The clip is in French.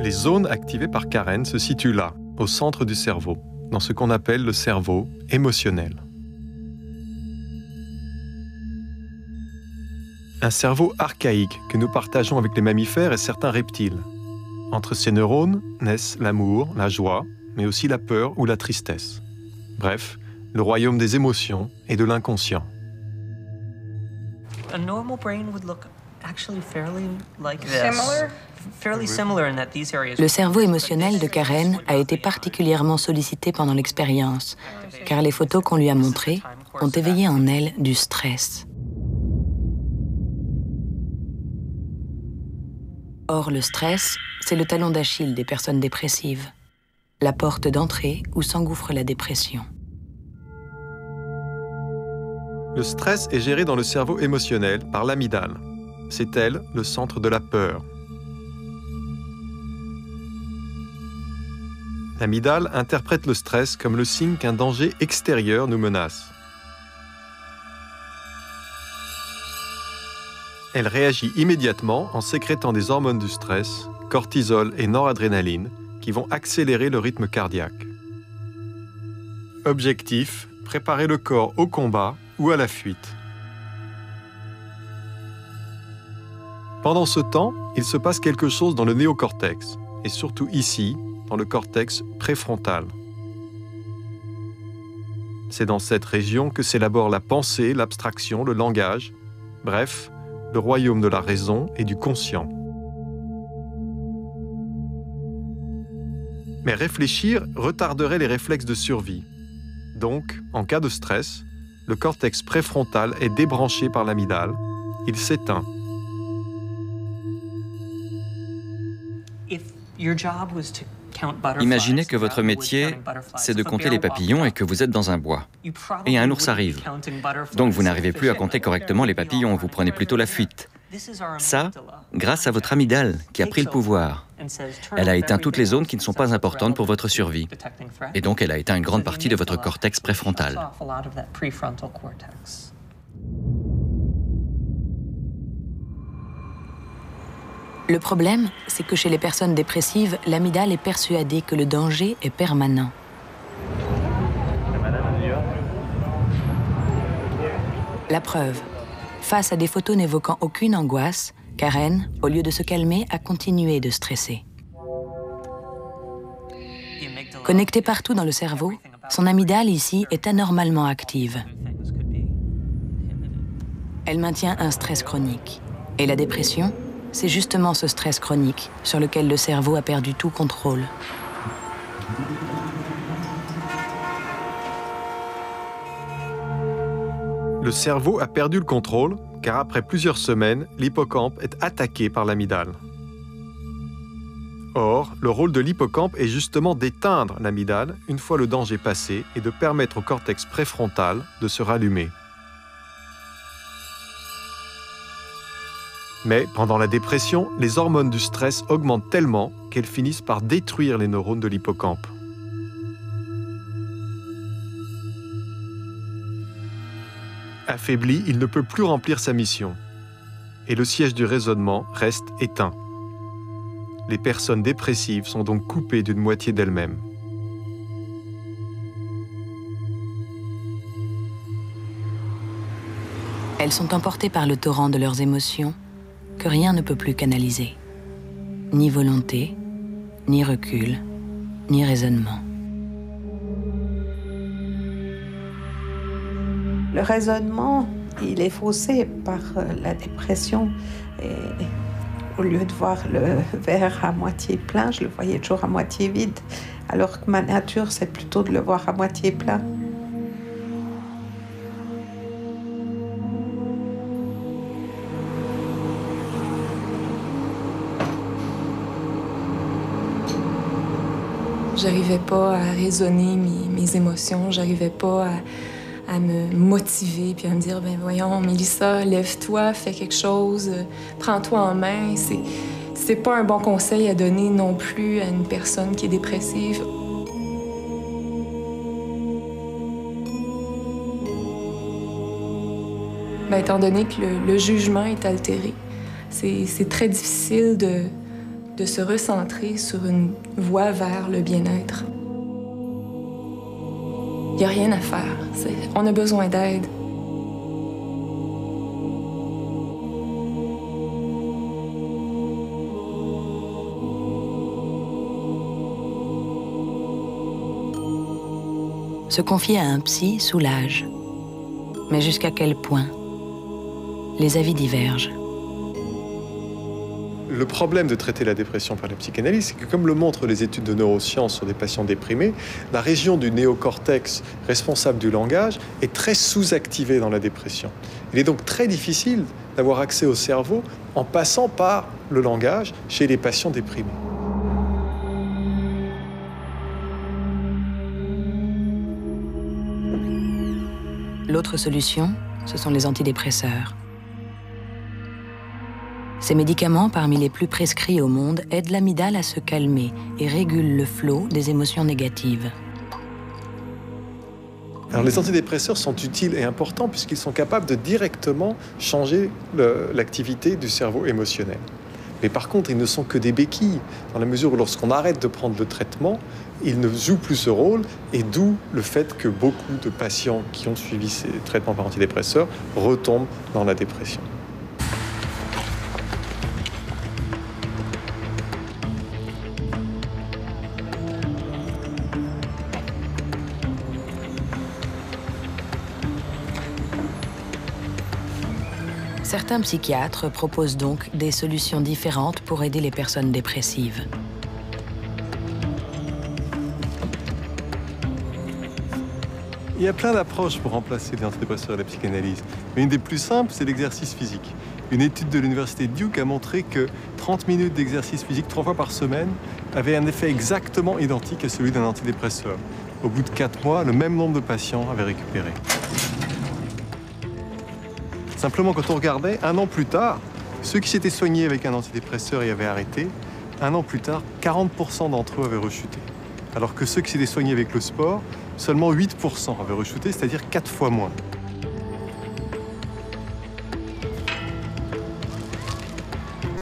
Les zones activées par Karen se situent là, au centre du cerveau, dans ce qu'on appelle le cerveau émotionnel. Un cerveau archaïque que nous partageons avec les mammifères et certains reptiles. Entre ces neurones naissent l'amour, la joie, mais aussi la peur ou la tristesse. Bref, le royaume des émotions et de l'inconscient. Le cerveau émotionnel de Karen a été particulièrement sollicité pendant l'expérience, car les photos qu'on lui a montrées ont éveillé en elle du stress. Or, le stress, c'est le talon d'Achille des personnes dépressives, la porte d'entrée où s'engouffre la dépression. Le stress est géré dans le cerveau émotionnel par l'amygdale. C'est elle le centre de la peur. L'amygdale interprète le stress comme le signe qu'un danger extérieur nous menace. Elle réagit immédiatement en sécrétant des hormones du stress, cortisol et noradrénaline, qui vont accélérer le rythme cardiaque. Objectif, préparer le corps au combat ou à la fuite. Pendant ce temps, il se passe quelque chose dans le néocortex, et surtout ici, dans le cortex préfrontal. C'est dans cette région que s'élabore la pensée, l'abstraction, le langage, bref, le royaume de la raison et du conscient. Mais réfléchir retarderait les réflexes de survie. Donc, en cas de stress, le cortex préfrontal est débranché par l'amygdale, il s'éteint. Imaginez que votre métier, c'est de compter les papillons et que vous êtes dans un bois. Et un ours arrive. Donc vous n'arrivez plus à compter correctement les papillons, vous prenez plutôt la fuite. Ça, grâce à votre amygdale qui a pris le pouvoir. Elle a éteint toutes les zones qui ne sont pas importantes pour votre survie. Et donc elle a éteint une grande partie de votre cortex préfrontal. Le problème, c'est que chez les personnes dépressives, l'amygdale est persuadée que le danger est permanent. La preuve. Face à des photos n'évoquant aucune angoisse, Karen, au lieu de se calmer, a continué de stresser. Connectée partout dans le cerveau, son amygdale ici est anormalement active. Elle maintient un stress chronique. Et la dépression, c'est justement ce stress chronique sur lequel le cerveau a perdu tout contrôle. Le cerveau a perdu le contrôle car après plusieurs semaines, l'hippocampe est attaqué par l'amygdale. Or, le rôle de l'hippocampe est justement d'éteindre l'amygdale une fois le danger passé et de permettre au cortex préfrontal de se rallumer. Mais pendant la dépression, les hormones du stress augmentent tellement qu'elles finissent par détruire les neurones de l'hippocampe. Affaibli, il ne peut plus remplir sa mission. Et le siège du raisonnement reste éteint. Les personnes dépressives sont donc coupées d'une moitié d'elles-mêmes. Elles sont emportées par le torrent de leurs émotions que rien ne peut plus canaliser. Ni volonté, ni recul, ni raisonnement. Le raisonnement, il est faussé par euh, la dépression. Et au lieu de voir le verre à moitié plein, je le voyais toujours à moitié vide. Alors que ma nature, c'est plutôt de le voir à moitié plein. J'arrivais pas à raisonner mes, mes émotions, j'arrivais pas à, à, me motiver puis à me dire ben voyons Mélissa, lève-toi, fais quelque chose, prends-toi en main. C'est c'est pas un bon conseil à donner non plus à une personne qui est dépressive. Ben, étant donné que le, jugement est altéré, c'est très difficile de, de se recentrer sur une voie vers le bien-être. Il n'y a rien à faire. On a besoin d'aide. Se confier à un psy soulage. Mais jusqu'à quel point? Les avis divergent. Le problème de traiter la dépression par la psychanalyse, c'est que comme le montrent les études de neurosciences sur des patients déprimés, la région du néocortex responsable du langage est très sous-activée dans la dépression. Il est donc très difficile d'avoir accès au cerveau en passant par le langage chez les patients déprimés. L'autre solution, ce sont les antidépresseurs. Ces médicaments, parmi les plus prescrits au monde, aident l'amygdale à se calmer et régulent le flot des émotions négatives. Les antidépresseurs sont utiles et importants puisqu'ils sont capables de directement changer l'activité du cerveau émotionnel. Mais par contre, ils ne sont que des béquilles, dans la mesure où lorsqu'on arrête de prendre le traitement, ils ne jouent plus ce rôle, et d'où le fait que beaucoup de patients qui ont suivi ces traitements par antidépresseurs retombent dans la dépression. Certains psychiatres proposent donc des solutions différentes pour aider les personnes dépressives. Il y a plein d'approches pour remplacer les antidépresseurs et la psychanalyse. Mais une des plus simples, c'est l'exercice physique. Une étude de l'université Duke a montré que 30 minutes d'exercice physique trois fois par semaine avaient un effet exactement identique à celui d'un antidépresseur. Au bout de 4 mois, le même nombre de patients avaient récupéré. Simplement, quand on regardait, un an plus tard, ceux qui s'étaient soignés avec un antidépresseur et avaient arrêté, un an plus tard, 40% d'entre eux avaient rechuté. Alors que ceux qui s'étaient soignés avec le sport, seulement 8% avaient rechuté, c'est-à-dire 4 fois moins.